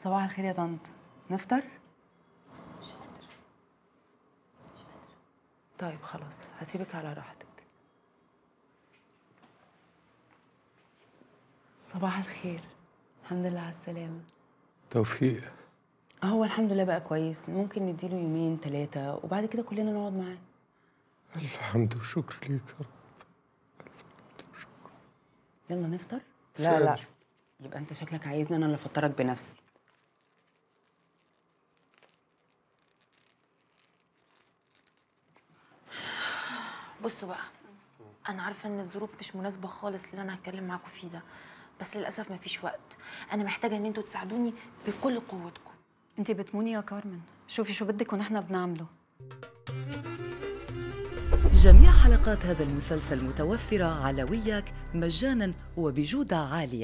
صباح الخير يا طنط. نفطر؟ مش قادرة مش قادرة طيب خلاص هسيبك على راحتك. صباح الخير. الحمد لله على السلامة. توفيق. هو الحمد لله بقى كويس. ممكن نديله يومين ثلاثة وبعد كده كلنا نقعد معاه. ألف حمد وشكر ليك يا رب. يلا نفطر؟ لا لا. قادر. يبقى أنت شكلك عايزني أنا اللي أفطرك بنفسي. بصوا بقى أنا عارفة إن الظروف مش مناسبة خالص اللي أنا هتكلم معاكم فيه ده بس للأسف مفيش وقت. أنا محتاجة إن أنتوا تساعدوني بكل قوتكم. أنت بتموني يا كارمن. شوفي شو بدك ونحن بنعمله. جميع حلقات هذا المسلسل متوفرة على وياك مجانا وبجودة عالية.